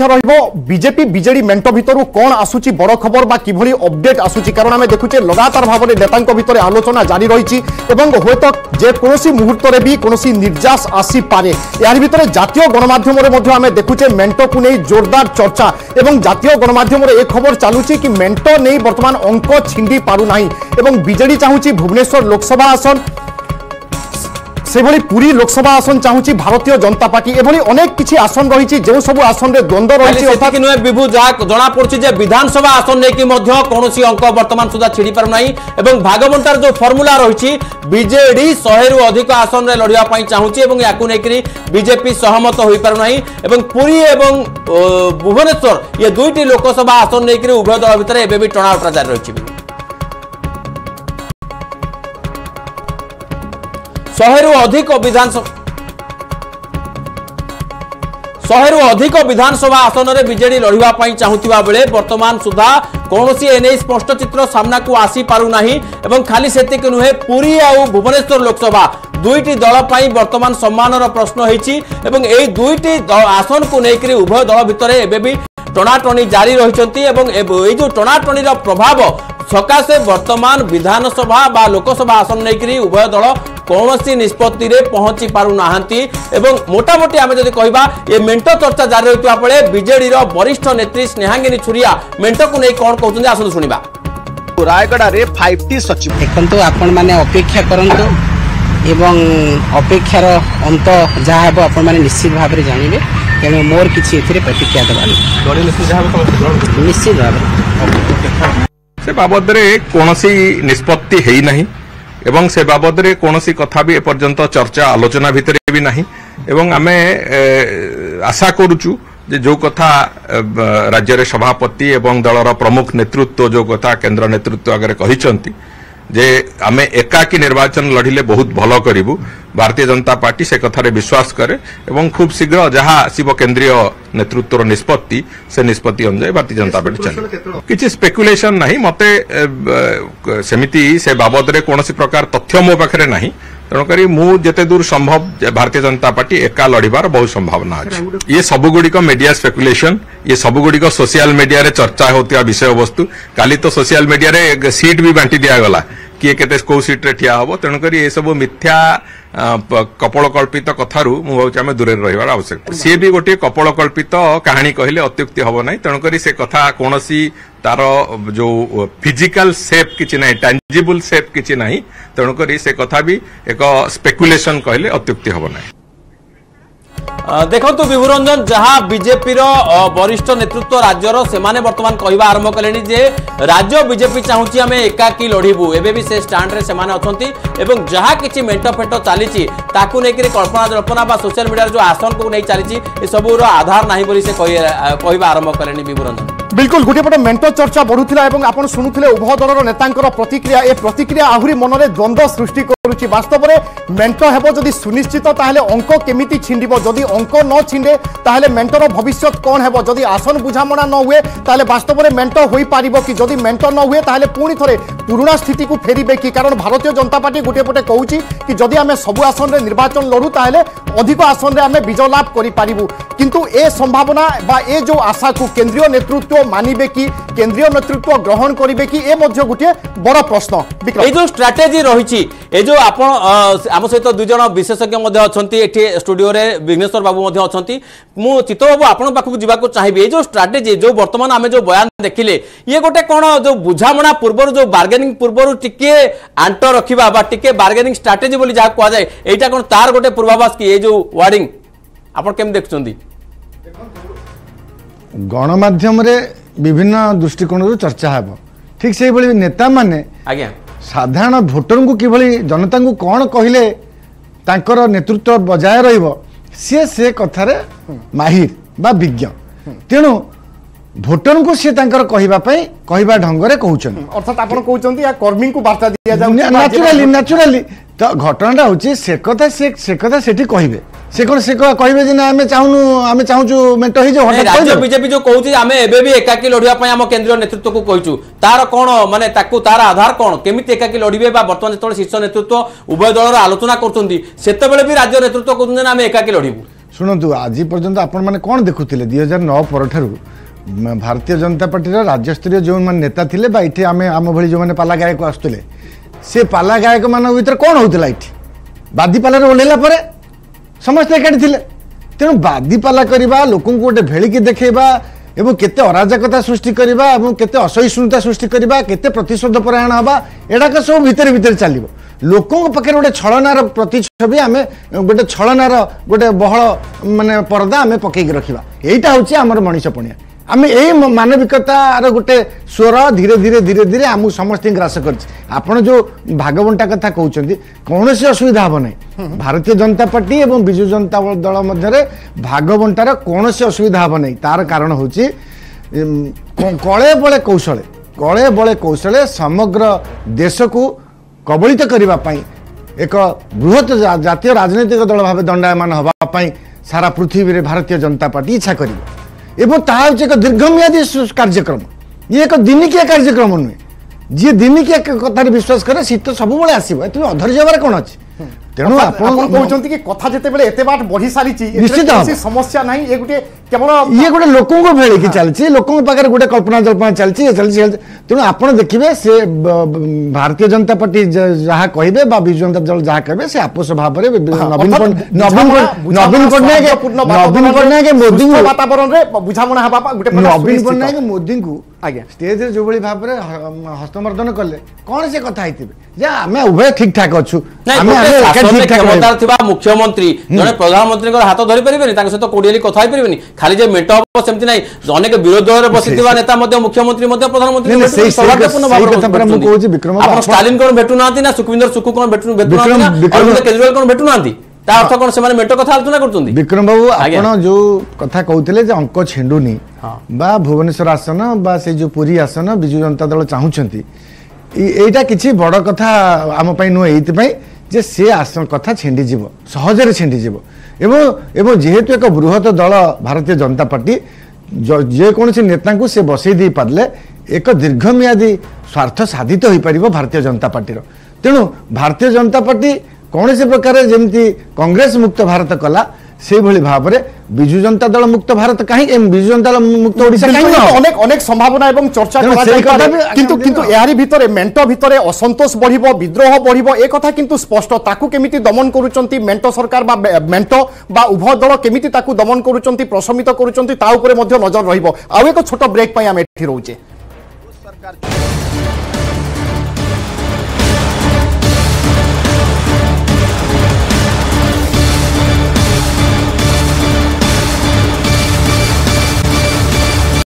অপেক্ষা রহব BJP BJD মেট ভিতর কণ আসুচি বড় খবর বা কিভাবে অপডেট আসুচি কারণ আমি দেখুছে লগাতার ভাবে নেতা ভিতরে আলোচনা জারি রয়েছে এবং হয়তো যে কোনো মুহূর্তে বি কোনো নির্যাস আসিপারে এর ভিতরে জাতীয় গণমাধ্যমে আমি দেখুছে মেটকু নিয়ে জোরদার চর্চা এবং জাতীয় গণমাধ্যমে এ খবর চালুছে কি মেট নেই বর্তমান অঙ্ক ছিন্ডি পারু না এবং বিজেডি চাহুছি ভুবনেশ্বর লোকসভা আসন সেভাবে পুরী লোকসভা আসন চাহুছি ভারতীয় জনতা পার্টি এভাবে অনেক কিছু আসন রয়েছে যে সব আসন দ্বন্দ্ব রয়েছে অর্থাৎ নুহে বিভু যা জনা পড়ছে যে বিধানসভা আসন নেই মধ্য অঙ্ক বর্তমান সুদ্ধা ছিড়ি পার না এবং ভাগবন্টার যে ফর্মুলা রয়েছে বিজেডি শহে রু অধিক আসন লড়িয়া চাহুচি এবং ইয়াকু নেকি বিজেপি সহমত হয়ে পার না এবং পুরী এবং ভুবনেশ্বর ইয়ে দুইটি লোকসভা আসন নিয়ে উভয় দল ভিতরে এবে বি টণা উঠা জারি রয়েছে ଶହେରୁ ଅଧିକ ବିଧାନସଭା ଶହେରୁ ଅଧିକ ବିଧାନସଭା ଆସନରେ ବିଜେଡି ଲଢ଼ିବା ପାଇଁ ଚାହୁଁଥିବା ବେଳେ ବର୍ତ୍ତମାନ ସୁଦ୍ଧା କୌଣସି ଏନେଇ ସ୍ପଷ୍ଟ ଚିତ୍ର ସାମ୍ନାକୁ ଆସିପାରୁନାହିଁ ଏବଂ ଖାଲି ସେତିକି ନୁହେଁ ପୁରୀ ଆଉ ଭୁବନେଶ୍ୱର ଲୋକସଭା ଦୁଇଟି ଦଳ ପାଇଁ ବର୍ତ୍ତମାନ ସମ୍ମାନର ପ୍ରଶ୍ନ ହେଇଛି ଏବଂ ଏହି ଦୁଇଟି ଆସନକୁ ନେଇକରି ଉଭୟ ଦଳ ଭିତରେ ଏବେ ବି ଟଣାଟଣି ଜାରି ରହିଛନ୍ତି ଏବଂ ଏଇ ଯେଉଁ ଟଣାଟଣିର ପ୍ରଭାବ ସକାଶେ ବର୍ତ୍ତମାନ ବିଧାନସଭା ବା ଲୋକସଭା ଆସନ ନେଇକରି ଉଭୟ ଦଳ କୌଣସି ନିଷ୍ପତ୍ତିରେ ପହଞ୍ଚି ପାରୁନାହାନ୍ତି ଏବଂ ମୋଟାମୋଟି ଆମେ ଯଦି କହିବା ଏ ମେଣ୍ଟ ଚର୍ଚ୍ଚା ଜାରି ରହିଥିବା ବେଳେ ବିଜେଡିର ବରିଷ୍ଠ ନେତ୍ରୀ ସ୍ନେହାଙ୍ଗିନୀ ଛୁରିଆ ମେଣ୍ଟକୁ ନେଇ କ'ଣ କହୁଛନ୍ତି ଆସନ୍ତୁ ଶୁଣିବା ରାୟଗଡ଼ାରେ ଫାଇଭ୍ ଟି ସଚିବ ଦେଖନ୍ତୁ ଆପଣମାନେ ଅପେକ୍ଷା କରନ୍ତୁ ଏବଂ ଅପେକ୍ଷାର ଅନ୍ତ ଯାହା ହେବ ଆପଣମାନେ ନିଶ୍ଚିତ ଭାବରେ ଜାଣିବେ ତେଣୁ ମୋର କିଛି ଏଥିରେ ପ୍ରତିକ୍ରିୟା ଦେବାର ନିଶ୍ଚିତ ଭାବରେ ସେ ବାବଦରେ କୌଣସି ନିଷ୍ପତ୍ତି ହେଇନାହିଁ ଏବଂ ସେ ବାବଦରେ କୌଣସି କଥା ବି ଏପର୍ଯ୍ୟନ୍ତ ଚର୍ଚ୍ଚା ଆଲୋଚନା ଭିତରେ ବି ନାହିଁ ଏବଂ ଆମେ ଆଶା କରୁଛୁ যে যে কথা রাজ্যের সভাপতি এবং দলর প্রমুখ নেতৃত্ব যে কথা কেন্দ্র নেতৃত্ব আগে কিন্তু ଯେ ଆମେ ଏକାକୀ ନିର୍ବାଚନ ଲଢ଼ିଲେ ବହୁତ ଭଲ କରିବୁ ଭାରତୀୟ ଜନତା ପାର୍ଟି ସେ କଥାରେ ବିଶ୍ୱାସ କରେ ଏବଂ ଖୁବ୍ ଶୀଘ୍ର ଯାହା ଆସିବ କେନ୍ଦ୍ରୀୟ ନେତୃତ୍ୱର ନିଷ୍ପତ୍ତି ସେ ନିଷ୍ପତ୍ତି ଅନୁଯାୟୀ ଭାରତୀୟ ଜନତା ପାର୍ଟି ଚାଲିବ କିଛି ସ୍ପେକୁଲେସନ୍ ନାହିଁ ମୋତେ ସେମିତି ସେ ବାବଦରେ କୌଣସି ପ୍ରକାର ତଥ୍ୟ ମୋ ପାଖରେ ନାହିଁ ତେଣୁକରି ମୁଁ ଯେତେ ଦୂର ସମ୍ଭବ ଭାରତୀୟ ଜନତା ପାର୍ଟି ଏକା ଲଢ଼ିବାର ବହୁ ସମ୍ଭାବନା ଅଛି ଇଏ ସବୁଗୁଡ଼ିକ ମିଡିଆ ସ୍ପେକୁଲେସନ୍ ଇଏ ସବୁଗୁଡ଼ିକ ସୋସିଆଲ ମିଡିଆରେ ଚର୍ଚ୍ଚା ହେଉଥିବା ବିଷୟବସ୍ତୁ କାଲି ତ ସୋସିଆଲ ମିଡିଆରେ ସିଟ୍ ବି ବାଣ୍ଟି ଦିଆଗଲା କିଏ କେତେ କୋଉ ସିଟ୍ରେ ଠିଆ ହେବ ତେଣୁକରି ଏସବୁ ମିଥ୍ୟା କପଳକଳ୍ପିତ କଥାରୁ ମୁଁ ଭାବୁଛି ଆମେ ଦୂରରେ ରହିବାର ଆବଶ୍ୟକ ସିଏ ବି ଗୋଟିଏ କପଳକଳ୍ପିତ କାହାଣୀ କହିଲେ ଅତ୍ୟୁକ୍ତି ହେବ ନାହିଁ ତେଣୁକରି ସେ କଥା କୌଣସି ତାର ଯୋଉ ଫିଜିକାଲ ସେପ୍ କିଛି ନାହିଁ ଟାଞ୍ଜିବୁଲ ସେପ୍ କିଛି ନାହିଁ ତେଣୁକରି ସେ କଥା ବି ଏକ ସ୍ପେକୁଲେସନ କହିଲେ ଅତ୍ୟୁକ୍ତି ହେବ ନାହିଁ ଦେଖନ୍ତୁ ବିଭୁରଞ୍ଜନ ଯାହା ବିଜେପିର ବରିଷ୍ଠ ନେତୃତ୍ୱ ରାଜ୍ୟର ସେମାନେ ବର୍ତ୍ତମାନ କହିବା ଆରମ୍ଭ କଲେଣି ଯେ ରାଜ୍ୟ ବିଜେପି ଚାହୁଁଛି ଆମେ ଏକାକି ଲଢ଼ିବୁ ଏବେ ବି ସେ ଷ୍ଟାଣ୍ଡରେ ସେମାନେ ଅଛନ୍ତି ଏବଂ ଯାହା କିଛି ମେଣ୍ଟ ଫେଣ୍ଟ ଚାଲିଛି ତାକୁ ନେଇକରି କଳ୍ପନା ଜଳ୍ପନା ବା ସୋସିଆଲ ମିଡ଼ିଆରେ ଯେଉଁ ଆସନକୁ ନେଇ ଚାଲିଛି ଏସବୁର ଆଧାର ନାହିଁ ବୋଲି ସେ କହିବା ଆରମ୍ଭ କଲେଣି ବିଭୁରଞ୍ଜନ ବିଲକୁଲ ଗୋଟିଏ ପଟେ ମେଣ୍ଟ ଚର୍ଚ୍ଚା ବଢ଼ୁଥିଲା ଏବଂ ଆପଣ ଶୁଣୁଥିଲେ ଉଭୟ ଦଳର ନେତାଙ୍କର ପ୍ରତିକ୍ରିୟା ଏ ପ୍ରତିକ୍ରିୟା ଆହୁରି ମନରେ ଦ୍ୱନ୍ଦ୍ୱ ସୃଷ୍ଟି করুছি বাস্তবরে মেন্ট হব যদি সুনিশ্চিত তাহলে অঙ্ক কেমিতি ছিন্ডিব যদি অঙ্ক ন ছিন্ডে তাহলে মেন্টর ভবিষ্যৎ কণ হব যদি আসন বুঝামণা ন হুয়ে তাহলে বাস্তবরে মেন্ট হয়ে পারিব কি যদি মেন্ট ন হুয়ে তাহলে পুঁ থরে পুরোনা স্থিতিকে ফেরিবে কি কারণ ভারতীয় জনতা পার্টি গোটে পটে কৌছি কি যদি আমি সবু আসনের নির্বাচন লড়ু তাহলে অধিক আসনরে আমি বিজয় লাভ করিপারিবু কিন্তু এ সম্ভাবনা বা এ যে আশাকু কেন্দ্রীয় নেতৃত্ব মানিবে কি কেন্দ্রীয় নেতৃত্ব গ্রহণ করিবে কি এ মধ্য গোটিয়ে বড় প্রশ্ন এই যে স্ট্রাটেজি রয়েছে এই যে আপনার আম সহ দুইজন বিশেষজ্ঞ অনেক এটি স্টুডিওরে বিঘ্নেশ্বর বাবু অনেক মু চিত্তবাবু আপনার পাখক যা চাহিবি এই যে স্ট্রাটেজি যে বর্তমান আমি যে বয়ান দেখিলে ইয়ে গোটে কোণ যে বুঝামণা পূর্বর যে বার্গেনিং পূর্বর টিকিয়ে আন্ট রক্ষা বা টিকিয়ে বার্গেনিং স্ট্রাটেজি বলে যা কুযায় এইটা কোণ তার গোটে পূর্বাভাস কি এই যে ওয়ার্ডিং আপনার কেমি দেখুন গণমাধ্যমে বিভিন্ন দৃষ্টিকোণর চর্চা হব ঠিক সেইভাবে নেতা মানে আজ্ঞা ସାଧାରଣ ଭୋଟରଙ୍କୁ କିଭଳି ଜନତାଙ୍କୁ କ'ଣ କହିଲେ ତାଙ୍କର ନେତୃତ୍ୱ ବଜାୟ ରହିବ ସିଏ ସେ କଥାରେ ମାହିର ବା ବିଜ୍ଞ ତେଣୁ ଭୋଟରଙ୍କୁ ସିଏ ତାଙ୍କର କହିବା ପାଇଁ କହିବା ଢଙ୍ଗରେ କହୁଛନ୍ତି ଅର୍ଥାତ୍ ଆପଣ କହୁଛନ୍ତି କର୍ମୀଙ୍କୁ ବାର୍ତ୍ତା ଦିଆଯାଉ ନ୍ୟାଚୁରାଲି ନ୍ୟାଚୁରାଲି ତ ଘଟଣାଟା ହେଉଛି ସେ କଥା ସେ ସେ କଥା ସେଠି କହିବେ সে কোন সে কইবে যে না আমি চাহুনু আমি চাহুচু মেন্ট হই যাও হঠাৎ রাজ্য বিজেপি যে কইছে আমি এবে বি একাকি লড়িবা পাই আম কেন্দ্রীয় নেতৃত্ব কো কইছু তার কোন মানে তাকু তার আধার কোন কেমিতে একাকি লড়িবে বা বর্তমান যেতলে শীর্ষ নেতৃত্ব উভয় দলর আলোচনা করছন্তি সেতবেলে বি রাজ্য নেতৃত্ব করছন্তি না আমি একাকি লড়িবু শুনন্তু আজি পর্যন্ত আপন মানে কোন দেখুতিলে 2009 পরঠারু ভারতীয় জনতা পার্টির রাজ্যস্তরীয় যে নেতা লে বা এটি আমি আমি যে পালা গায়ক আসুলে সে পালা গায়ক মান ভিতরে কোণ হোলা এটি বাদী পালার ওহ্লাইলা পরে ସମସ୍ତେ ଏକାଠି ଥିଲେ ତେଣୁ ବାଦିପାଲା କରିବା ଲୋକଙ୍କୁ ଗୋଟେ ଭେଳିକି ଦେଖେଇବା ଏବଂ କେତେ ଅରାଜକତା ସୃଷ୍ଟି କରିବା ଏବଂ କେତେ ଅସହିଷ୍ଣୁତା ସୃଷ୍ଟି କରିବା କେତେ ପ୍ରତିଶୋଧ ପରାୟଣ ହେବା ଏଗୁଡ଼ାକ ସବୁ ଭିତରେ ଭିତରେ ଚାଲିବ ଲୋକଙ୍କ ପାଖରେ ଗୋଟେ ଛଳନାର ପ୍ରତିଛବି ଆମେ ଗୋଟେ ଛଳନାର ଗୋଟେ ବହଳ ମାନେ ପରଦା ଆମେ ପକେଇକି ରଖିବା ଏଇଟା ହେଉଛି ଆମର ମଣିଷ ପଣିଆ আমি এই মানবিকতার গোটে স্ୱର ଧୀରେ ଧୀରେ ଧୀରେ ଧୀରେ ଆମକୁ ସମସ୍ତଙ୍କୁ ଗ୍ରାସ କରିଛି ଆପଣ ଯେଉଁ ଭାଗବଣ୍ଟା କଥା କହୁଛନ୍ତି କୌଣସି ଅସୁବିଧା ହେବ ନାହିଁ ଭାରତୀୟ ଜନତା ପାର୍ଟି ଏବଂ ବିଜୁ ଜନତା ଦଳ ମଧ୍ୟରେ ଭାଗବଣ୍ଟାର କୌଣସି ଅସୁବିଧା ହେବ ନାହିଁ ତାର କାରଣ ହେଉଛି କଳେ ବଳେ କୌଶଳେ କଳେ ବଳେ କୌଶଳେ ସମଗ୍ର ଦେଶକୁ କବଳିତ କରିବା ପାଇଁ ଏକ ବୃହତ ଜାତୀୟ ରାଜନୈତିକ ଦଳ ଭାବେ ଦଣ୍ଡାୟମାନ ହେବା ପାଇଁ ସାରା ପୃଥିବୀରେ ଭାରତୀୟ ଜନତା ପାର୍ଟି ଇଚ୍ଛା କରିବ এবং তাহা হচ্ছে এক দীর্ঘমেয়াদী কার্যক্রম ইয়ে এক দিনিকিয়া কার্যক্রম নুহে যে দিনিকিয়া কথার বিশ্বাস করে শীত সবুলে আসবে তুমি অধৈর্য হবার কোণ আছে ତେଣୁ ଆପଣ କହୁଛନ୍ତି କି କଥା ଯେତେବେଳେ ଏତେ ବାଟ ବଢି ସାରିଛି ନିଶ୍ଚିତ ସମସ୍ୟା ନାହିଁ ଏ ଗୋଟେ କେବଳ ଇଏ ଗୋଟେ ଲୋକଙ୍କ ଭେଳିକି ଚାଲିଛି ଲୋକଙ୍କ ପାଖରେ ଗୋଟେ କଳ୍ପନା ଜଳ୍ପନା ଚାଲିଛି ଇଏ ଚାଲିଛି ତେଣୁ ଆପଣ ଦେଖିବେ ସେ ଭାରତୀୟ ଜନତା ପାର୍ଟି ଯାହା କହିବେ ବା ବିଜୁ ଜନତା ଦଳ ଯାହା କହିବେ ସେ ଆପୋଷ ଭାବରେ ନବୀନ ନବୀନ ପଟ୍ଟନାୟକ ନବୀନ ପଟ୍ଟନାୟକ ମୋଦିଙ୍କୁ ବାତାବରଣରେ ବୁଝାମଣା ହେବା ନବୀନ ପଟ୍ଟନାୟକ ମୋଦିଙ୍କୁ ଆଜ୍ଞା ଷ୍ଟେଜରେ ଯେଉଁଭଳି ଭାବରେ ହସ୍ତମର୍ଦ୍ଦନ କଲେ କ'ଣ ସେ କଥା ହେଇଥିବେ ଯେ ଆମେ ଉଭୟ ଠିକ୍ ଠାକ୍ ଅଛୁ କ୍ଷମତାରେ ଥିବା ମୁଖ୍ୟମନ୍ତ୍ରୀ ଜଣେ ପ୍ରଧାନମନ୍ତ୍ରୀଙ୍କର ହାତ ଧରିପାରିବେନି ତାଙ୍କ ସହିତ କୋଡ଼ିଏଲି କଥା ହେଇପାରିବେନି ଖାଲି ଯେ ମେଣ୍ଟ ହବ ସେମିତି ନାହିଁ ଅନେକ ବିରୋଧୀ ଦଳରେ ବସିଥିବା ନେତା ମଧ୍ୟ ମୁଖ୍ୟମନ୍ତ୍ରୀ ମଧ୍ୟ ପ୍ରଧାନମନ୍ତ୍ରୀ କହୁଛି କ'ଣ ଭେଟୁନାହାନ୍ତି ନା ସୁଖବିନ୍ଦର ସୁଖୁ କ'ଣ ଭେଟୁନାହାନ୍ତି କେଜରିୱାଲ କ'ଣ ଭେଟୁନାହାନ୍ତି ତା ଅର୍ଥ କ'ଣ ସେମାନେ ମେଟ କଥା ଆଲୋଚନା କରୁଛନ୍ତି ବିକ୍ରମ ବାବୁ ଆପଣ ଯୋଉ କଥା କହୁଥିଲେ ଯେ ଅଙ୍କ ଛିଣ୍ଡୁନି ବା ଭୁବନେଶ୍ୱର ଆସନ ବା ସେ ଯୋଉ ପୁରୀ ଆସନ ବିଜୁ ଜନତା ଦଳ ଚାହୁଁଛନ୍ତି ଏଇଟା କିଛି ବଡ଼ କଥା ଆମ ପାଇଁ ନୁହେଁ ଏଇଥିପାଇଁ ଯେ ସେ ଆସନ କଥା ଛିଣ୍ଡିଯିବ ସହଜରେ ଛିଣ୍ଡିଯିବ ଏବଂ ଏବଂ ଯେହେତୁ ଏକ ବୃହତ ଦଳ ଭାରତୀୟ ଜନତା ପାର୍ଟି ଯେକୌଣସି ନେତାଙ୍କୁ ସେ ବସେଇ ଦେଇପାରିଲେ ଏକ ଦୀର୍ଘମିଆଦୀ ସ୍ୱାର୍ଥ ସାଧିତ ହୋଇପାରିବ ଭାରତୀୟ ଜନତା ପାର୍ଟିର ତେଣୁ ଭାରତୀୟ ଜନତା ପାର୍ଟି କୌଣସି ପ୍ରକାର ଯେମିତି କଂଗ୍ରେସ ମୁକ୍ତ ଭାରତ କଲା সেইভাবে ভাবে বিজু জনতা দল মুক্ত ভারত কাহি বিজু জনতা দল মুক্ত ওড়িশা কাহি অনেক অনেক সম্ভাবনা এবং চর্চা করা যাই পারে কিন্তু কিন্তু এহারি ভিতরে মেন্ট ভিতরে অসন্তোষ বড়িব বিদ্রোহ বড়িব এ কথা কিন্তু স্পষ্ট তাকু কেমিতি দমন করুচন্তি মেন্ট সরকার বা মেন্ট বা উভয় দল কেমিতি তাকু দমন করুচন্তি প্রশমিত করুচন্তি তা উপরে মধ্য নজর রহিব আউ এক ছোট ব্রেক পাই আমি এটি রহুছে সরকার